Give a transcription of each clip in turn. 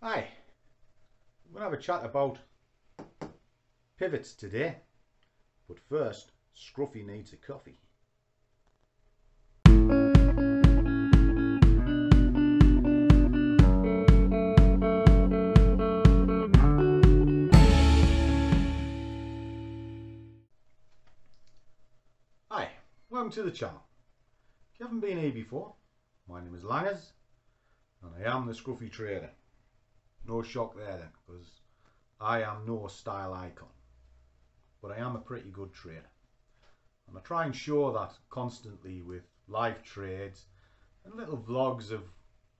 Hi, we're going to have a chat about pivots today, but first, Scruffy needs a coffee. Hi, welcome to the channel. If you haven't been here before, my name is Langers and I am the Scruffy Trader. No shock there then, because I am no style icon. But I am a pretty good trader. And I try and show that constantly with live trades and little vlogs of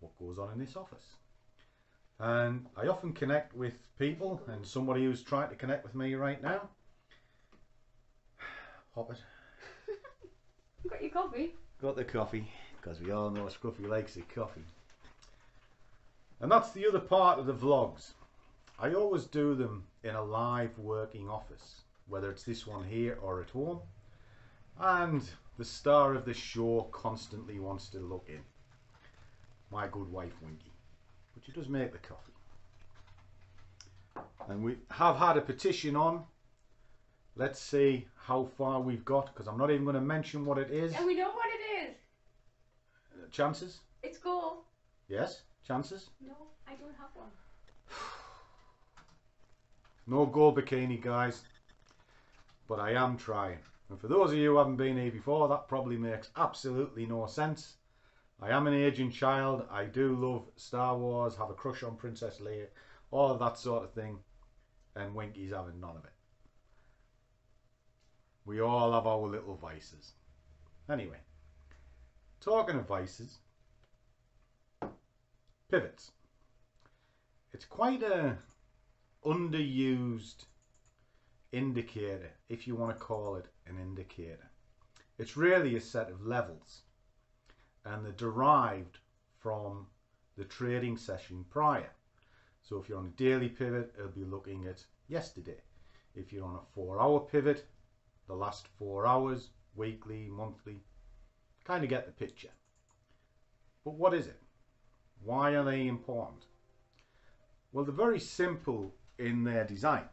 what goes on in this office. And I often connect with people and somebody who's trying to connect with me right now. Hop it. Got your coffee? Got the coffee, because we all know Scruffy likes a coffee. And that's the other part of the vlogs. I always do them in a live working office, whether it's this one here or at home. And the star of the show constantly wants to look in. My good wife Winky. But she does make the coffee. And we have had a petition on. Let's see how far we've got, because I'm not even going to mention what it is. And we know what it is. Chances? It's gold. Yes? Chances? No, I don't have one. No gold bikini, guys. But I am trying. And for those of you who haven't been here before, that probably makes absolutely no sense. I am an aging child. I do love Star Wars, have a crush on Princess Leia, all of that sort of thing. And Winky's having none of it. We all have our little vices. Anyway, talking of vices, pivots. It's quite a underused indicator, if you want to call it an indicator. It's really a set of levels and they're derived from the trading session prior. So if you're on a daily pivot, it'll be looking at yesterday. If you're on a four hour pivot, the last four hours, weekly, monthly, kind of get the picture. But what is it? Why are they important? Well, they're very simple in their design.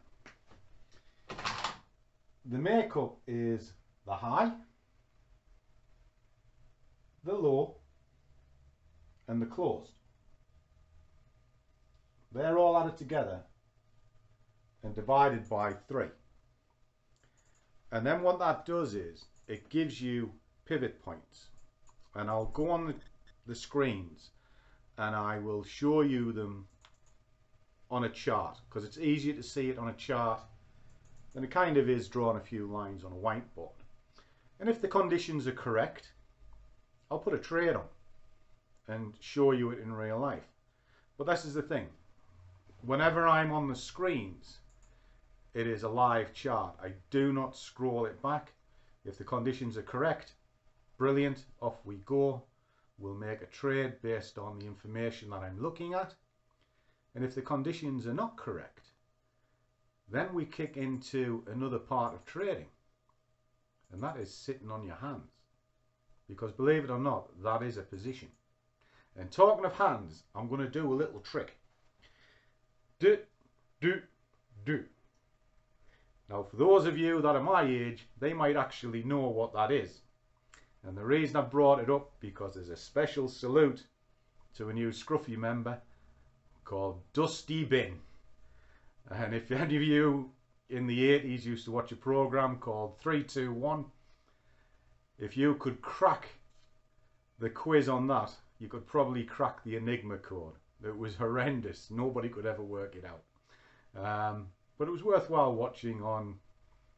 The makeup is the high, the low, and the closed. They're all added together and divided by three. And then what that does is it gives you pivot points. And I'll go on the, the screens and I will show you them on a chart because it's easier to see it on a chart than it kind of is drawing a few lines on a whiteboard. And if the conditions are correct, I'll put a trade on and show you it in real life. But this is the thing. Whenever I'm on the screens, it is a live chart. I do not scroll it back. If the conditions are correct, brilliant, off we go. We'll make a trade based on the information that I'm looking at. And if the conditions are not correct, then we kick into another part of trading. And that is sitting on your hands. Because believe it or not, that is a position. And talking of hands, I'm going to do a little trick. Do, do, do. Now, for those of you that are my age, they might actually know what that is. And the reason I've brought it up because there's a special salute to a new Scruffy member called Dusty Bin. And if any of you in the 80s used to watch a program called 321, if you could crack the quiz on that, you could probably crack the Enigma code. It was horrendous. Nobody could ever work it out. Um, but it was worthwhile watching on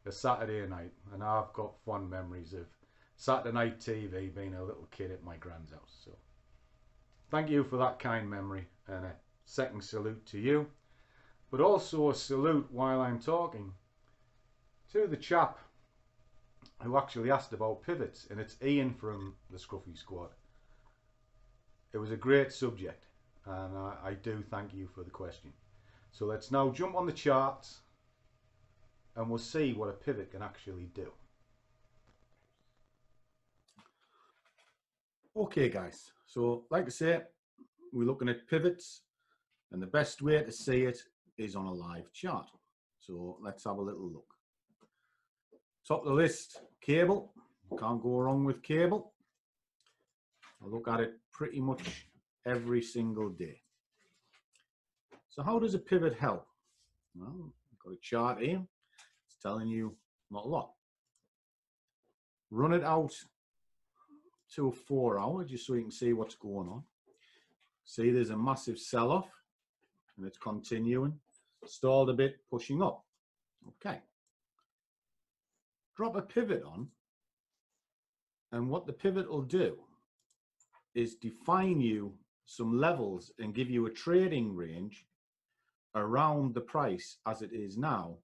a Saturday night. And I've got fond memories of Saturday night TV being a little kid at my grand's house. So thank you for that kind memory and a second salute to you. But also a salute while I'm talking to the chap who actually asked about pivots and it's Ian from the Scruffy Squad. It was a great subject and I, I do thank you for the question. So let's now jump on the charts and we'll see what a pivot can actually do. Okay guys, so like I say, we're looking at pivots And the best way to see it is on a live chart. So let's have a little look. Top of the list, cable. Can't go wrong with cable. I look at it pretty much every single day. So how does a pivot help? Well, I've got a chart here. It's telling you not a lot. Run it out to a four hour just so you can see what's going on. See there's a massive sell-off and it's continuing. Stalled a bit, pushing up. Okay. Drop a pivot on and what the pivot will do is define you some levels and give you a trading range around the price as it is now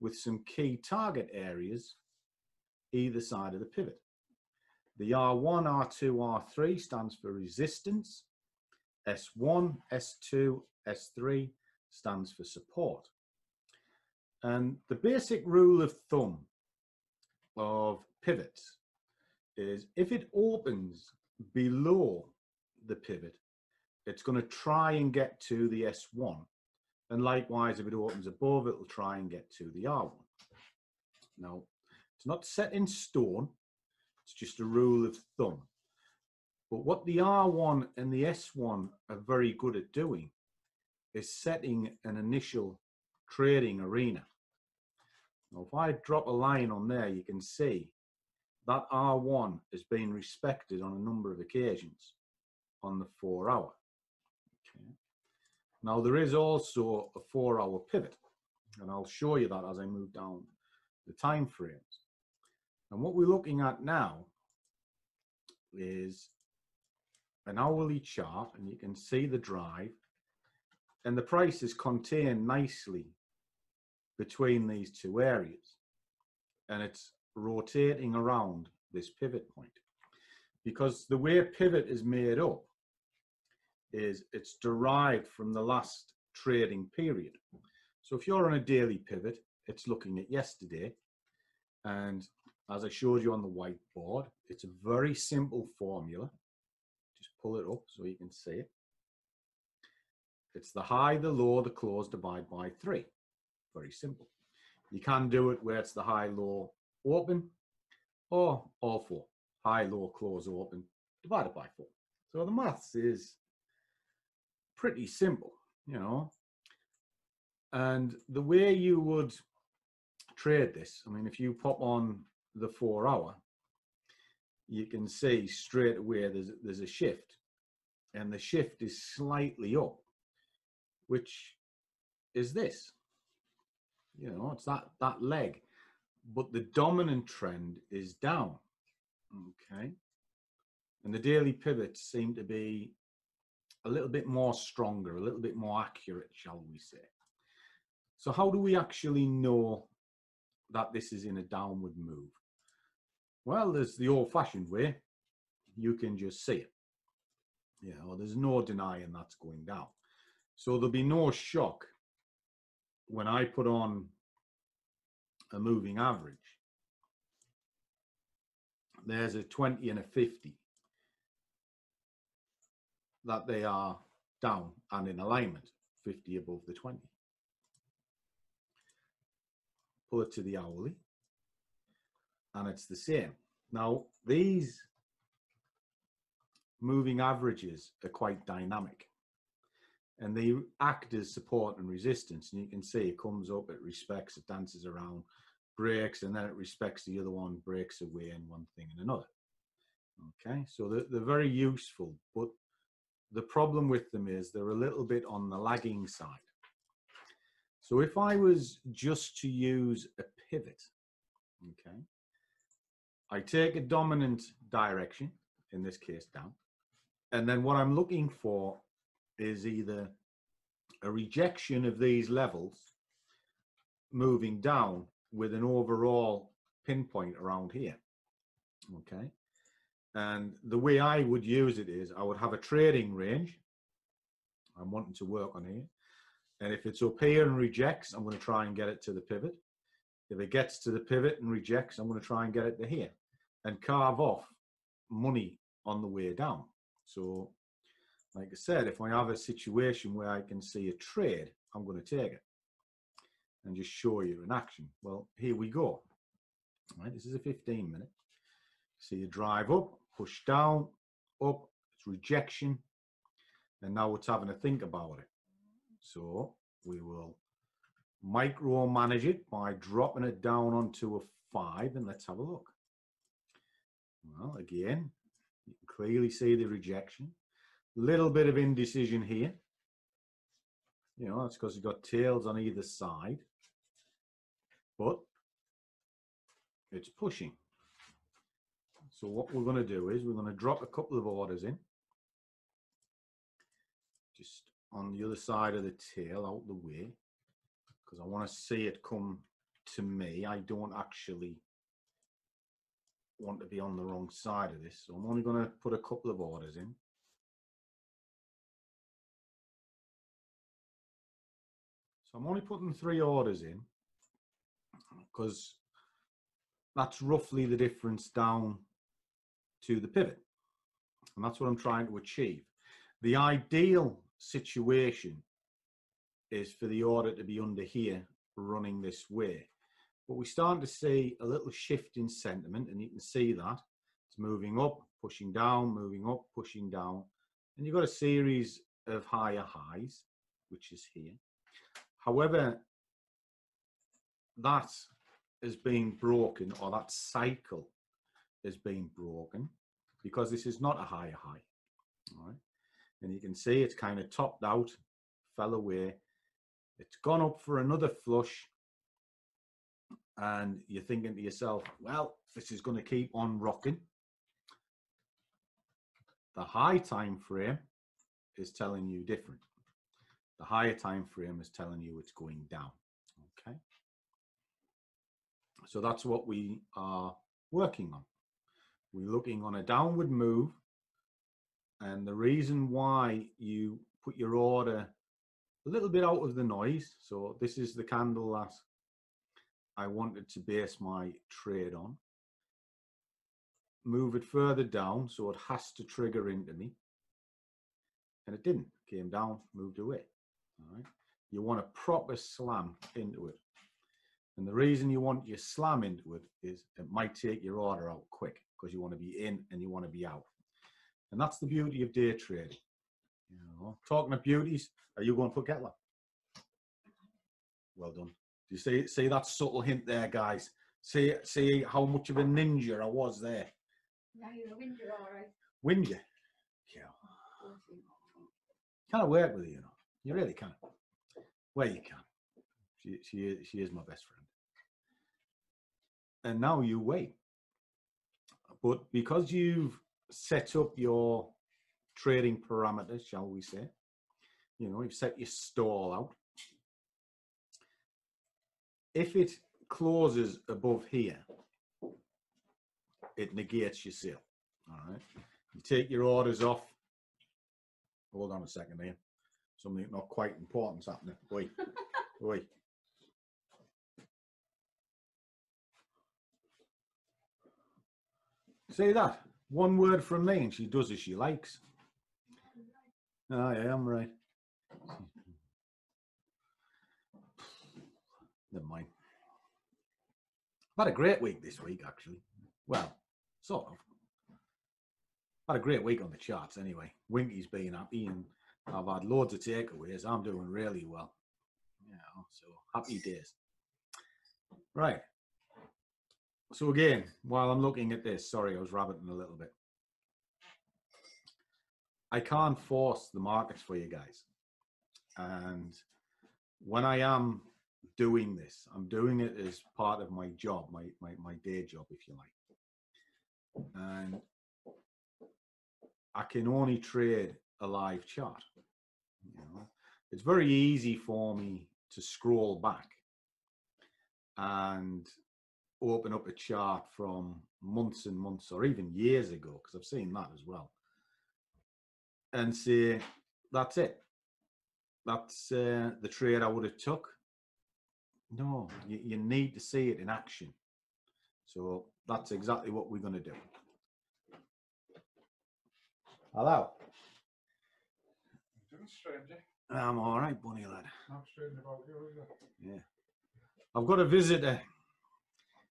with some key target areas either side of the pivot. The R1, R2, R3 stands for resistance. S1, S2, S3 stands for support. And the basic rule of thumb of pivots is if it opens below the pivot, it's going to try and get to the S1. And likewise, if it opens above, it'll try and get to the R1. Now, it's not set in stone. It's just a rule of thumb. But what the R1 and the S1 are very good at doing is setting an initial trading arena. Now, if I drop a line on there, you can see that R1 has been respected on a number of occasions on the four hour. Okay. Now there is also a four hour pivot and I'll show you that as I move down the time frames. And what we're looking at now is an hourly chart and you can see the drive. And the price is contained nicely between these two areas. And it's rotating around this pivot point. Because the way pivot is made up is it's derived from the last trading period. So if you're on a daily pivot it's looking at yesterday. And as I showed you on the whiteboard, it's a very simple formula. Just pull it up so you can see it. It's the high, the low, the close, divide by three. Very simple. You can do it where it's the high, low, open, or all four. High, low, close, open, divided by four. So the maths is pretty simple, you know. And the way you would trade this, I mean, if you pop on the four hour, you can see straight away there's, there's a shift and the shift is slightly up, which is this, you know, it's that, that leg, but the dominant trend is down. Okay. And the daily pivots seem to be a little bit more stronger, a little bit more accurate, shall we say. So how do we actually know that this is in a downward move? Well, there's the old fashioned way. You can just see it. Yeah, well, there's no denying that's going down. So there'll be no shock when I put on a moving average. There's a 20 and a 50 that they are down and in alignment, 50 above the 20. Pull it to the hourly and it's the same. Now, these moving averages are quite dynamic and they act as support and resistance. And you can see it comes up, it respects, it dances around, breaks, and then it respects the other one, breaks away, and one thing and another. Okay, so they're, they're very useful, but the problem with them is they're a little bit on the lagging side. So if I was just to use a pivot, okay, I take a dominant direction, in this case down, and then what I'm looking for is either a rejection of these levels moving down with an overall pinpoint around here. Okay. And the way I would use it is I would have a trading range. I'm wanting to work on here. And if it's up here and rejects, I'm going to try and get it to the pivot. If it gets to the pivot and rejects, I'm going to try and get it to here and carve off money on the way down. So like I said, if I have a situation where I can see a trade, I'm going to take it and just show you in action. Well, here we go. Right, this is a 15 minute. See you drive up, push down, up, it's rejection, and now it's having to think about it. So we will micromanage it by dropping it down onto a five, and let's have a look. Well, again, you can clearly see the rejection. Little bit of indecision here. You know, that's because you've got tails on either side. But it's pushing. So what we're going to do is we're going to drop a couple of orders in. Just on the other side of the tail, out the way. Because I want to see it come to me. I don't actually want to be on the wrong side of this. So I'm only going to put a couple of orders in. So I'm only putting three orders in because that's roughly the difference down to the pivot. And that's what I'm trying to achieve. The ideal situation is for the order to be under here running this way. But we're starting to see a little shift in sentiment, and you can see that it's moving up, pushing down, moving up, pushing down. And you've got a series of higher highs, which is here. However, that is being broken, or that cycle is being broken, because this is not a higher high. All right. And you can see it's kind of topped out, fell away. It's gone up for another flush, and you're thinking to yourself, well, this is going to keep on rocking. The high time frame is telling you different. The higher time frame is telling you it's going down. Okay. So that's what we are working on. We're looking on a downward move. And the reason why you put your order a little bit out of the noise. So this is the candle that I wanted to base my trade on. Move it further down so it has to trigger into me. And it didn't. Came down, moved away. All right. You want a proper slam into it. And the reason you want your slam into it is it might take your order out quick because you want to be in and you want to be out. And that's the beauty of day trading. You know, talking of beauties, are you going for Kettler? Well done. Do you see see that subtle hint there, guys? See see how much of a ninja I was there. Now you're a winder, all right. Whinger. Yeah. Can I work with you, you know? You really can. Well, you can. She, she, is, she is my best friend. And now you wait. But because you've set up your trading parameters, shall we say, you know, you've set your stall out. If it closes above here, it negates your sale. All right. You take your orders off. Hold on a second here. Something not quite important's happening. Wait, wait. See that? One word from me and she does as she likes. Oh, yeah, I'm right. Never mind. I've had a great week this week, actually. Well, sort of. I've Had a great week on the charts anyway. Winky's been happy and I've had loads of takeaways. I'm doing really well. Yeah, so happy days. Right. So again, while I'm looking at this, sorry, I was rabbiting a little bit. I can't force the markets for you guys. And when I am doing this, I'm doing it as part of my job, my, my, my day job, if you like. And I can only trade a live chart. You know, it's very easy for me to scroll back and open up a chart from months and months or even years ago, because I've seen that as well, and say, that's it. That's uh, the trade I would have took. No, you, you need to see it in action. So that's exactly what we're going to do. Hello. stranger. I'm all right, bunny lad. Not strange about you, is it? I've got a visitor.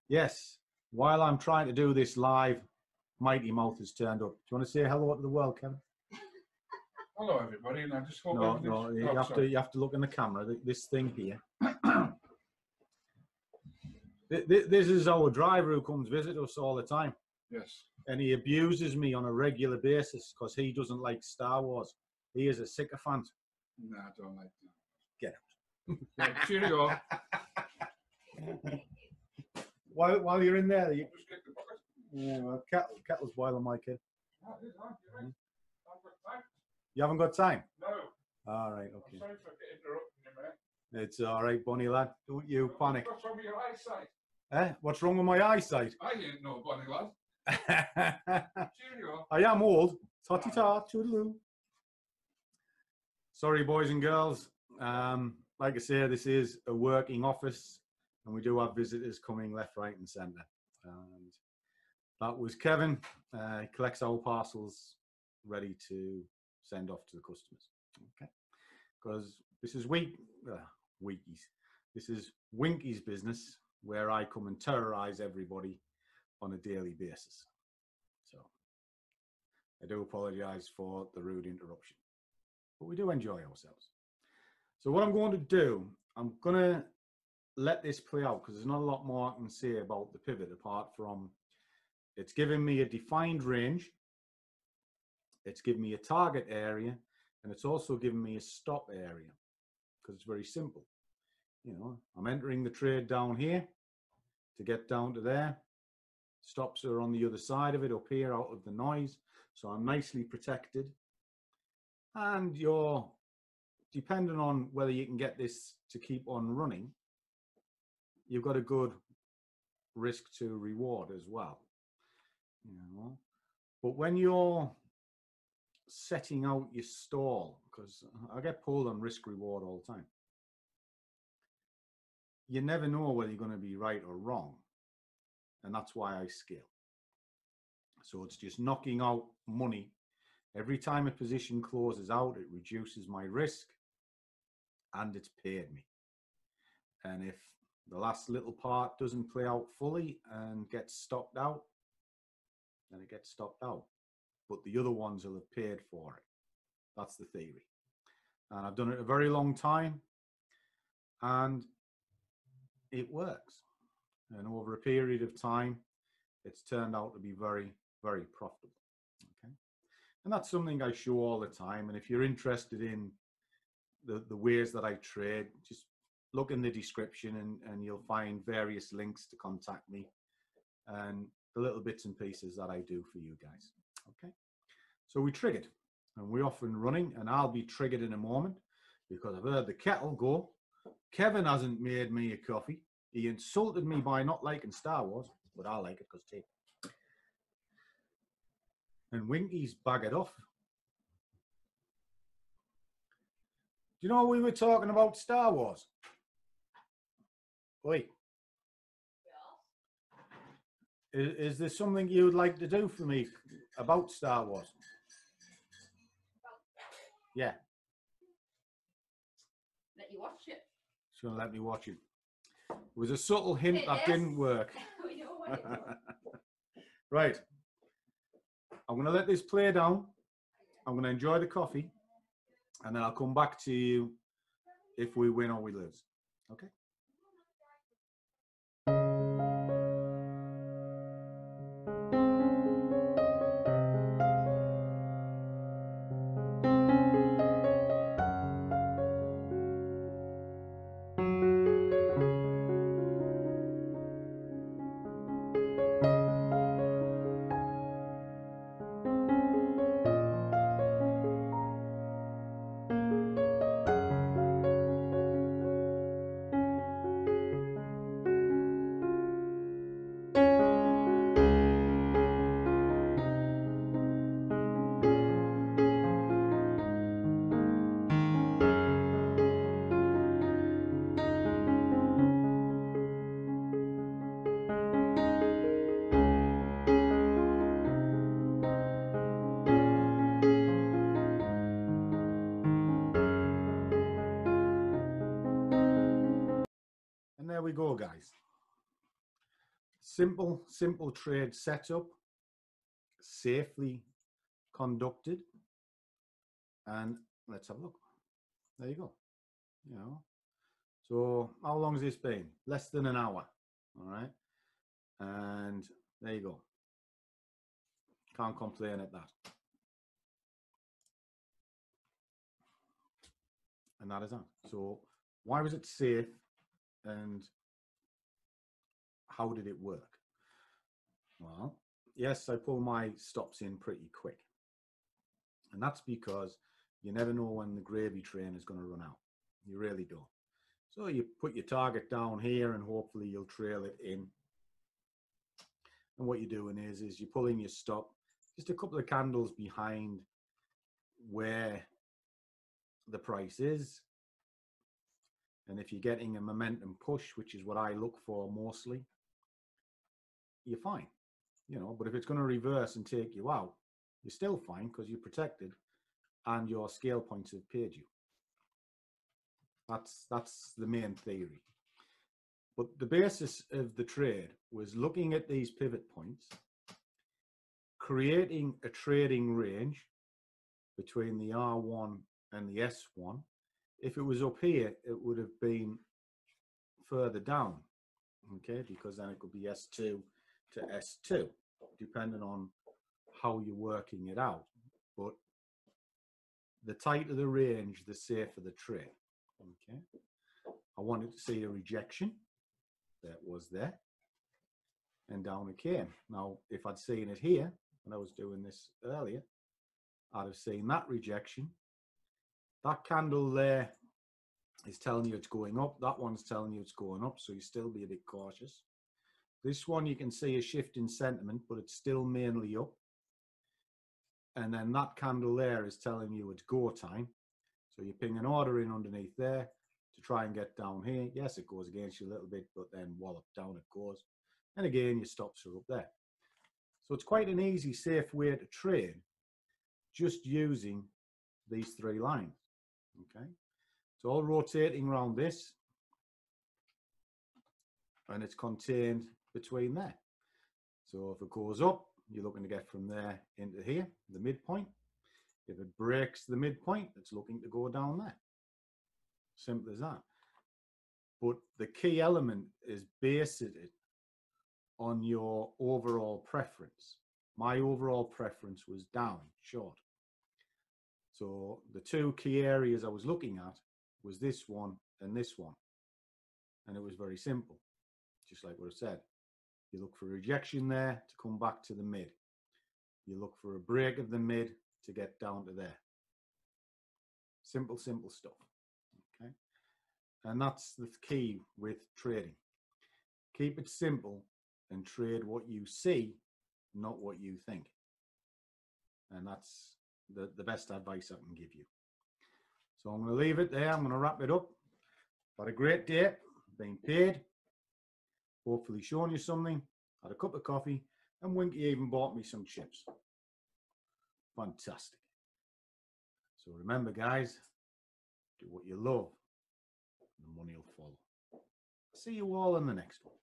Yes, while I'm trying to do this live, Mighty Mouth has turned up. Do you want to say hello to the world, Kevin? Hello, everybody, and I just hope No, no, you oh, have to you have to look in the camera. This thing here. Th- th- This is our driver who comes visit us all the time, Yes. and he abuses me on a regular basis because he doesn't like Star Wars. He is a sycophant. No, I don't like that. Get out. Yeah, cheerio. While while you're in there, you, Just get the bucket. yeah, well, kettle, kettle's boiling, my kid. It is, huh? You're right. I've got time. You haven't got time. No, All right, I'm okay. sorry for interrupting you, man. It's all right, bunny lad. Don't you panic. What's wrong with your eyesight? Eh? What's wrong with my eyesight? I ain't no bunny lad. I am old. Totty tot, toodaloo. Sorry, boys and girls. Um, like I say, this is a working office, and we do have visitors coming left, right, and centre. And that was Kevin. Uh, he collects our parcels, ready to send off to the customers. Okay, because this is week, uh. This is Winky's business, where I come and terrorise everybody on a daily basis. So I do apologise for the rude interruption, but we do enjoy ourselves. So what I'm going to do, I'm going to let this play out because there's not a lot more I can say about the pivot apart from it's giving me a defined range, it's giving me a target area, and it's also giving me a stop area because it's very simple. You know, I'm entering the trade down here to get down to there. Stops are on the other side of it, up here, out of the noise. So I'm nicely protected. And you're depending on whether you can get this to keep on running, you've got a good risk to reward as well. You know, but when you're setting out your stall, because I get pulled on risk reward all the time, you never know whether you're going to be right or wrong and that's why I scale. So it's just knocking out money. Every time a position closes out, it reduces my risk and it's paid me. And if the last little part doesn't play out fully and gets stopped out, then it gets stopped out. But the other ones will have paid for it. That's the theory. And I've done it a very long time and it works and over a period of time it's turned out to be very very profitable okay and that's something i show all the time and if you're interested in the, the ways that i trade just look in the description and, and you'll find various links to contact me and the little bits and pieces that i do for you guys okay so we triggered and we're off and running and i'll be triggered in a moment because i've heard the kettle go kevin hasn't made me a coffee he insulted me by not liking Star Wars, but I like it because tea. And Winky's it off. Do you know we were talking about Star Wars? Wait. Is, is there something you would like to do for me about Star Wars? Yeah, Let you watch it. she's going to let me watch it. It was a subtle hint It that is. didn't work. we know what it was. right. I'm going to let this play down. I'm going to enjoy the coffee. And then I'll come back to you if we win or we lose. Okay? Simple, simple trade setup, safely conducted. And let's have a look. There you go. You know. So how long has this been? Less than an hour. All right. And there you go. Can't complain at that. And that is that. So why was it safe and how did it work? Well, yes, I pull my stops in pretty quick. And that's because you never know when the gravy train is going to run out. You really don't. So you put your target down here and hopefully you'll trail it in. And what you're doing is, is you're pulling your stop just a couple of candles behind where the price is. And if you're getting a momentum push, which is what I look for mostly, you're fine. You know, but if it's going to reverse and take you out, you're still fine because you're protected and your scale points have paid you. That's that's the main theory. But the basis of the trade was looking at these pivot points, creating a trading range between the R1 and the S1. If it was up here, it would have been further down, okay, because then it could be S2 to S2, depending on how you're working it out. But the tighter the range, the safer the trade. Okay. I wanted to see a rejection. That was there. And down it came. Now, if I'd seen it here, when I was doing this earlier, I'd have seen that rejection. That candle there is telling you it's going up. That one's telling you it's going up, so you still be a bit cautious. This one you can see a shift in sentiment, but it's still mainly up. And then that candle there is telling you it's go time. So you ping an order in underneath there to try and get down here. Yes, it goes against you a little bit, but then wallop down it goes. And again, your stops are up there. So it's quite an easy, safe way to trade just using these three lines. Okay. It's all rotating around this and it's contained between there. So if it goes up, you're looking to get from there into here, the midpoint. If it breaks the midpoint, it's looking to go down there. Simple as that. But the key element is based on your overall preference. My overall preference was down, short. So the two key areas I was looking at was this one and this one. And it was very simple, just like what I said. You look for rejection there to come back to the mid. You look for a break of the mid to get down to there. Simple, simple stuff. Okay. And that's the key with trading. Keep it simple and trade what you see, not what you think. And that's the, the best advice I can give you. So I'm going to leave it there. I'm going to wrap it up. Had a great day, being paid, hopefully showing you something, had a cup of coffee, and Winky even bought me some chips. Fantastic. So remember, guys, do what you love, and the money will follow. See you all in the next one.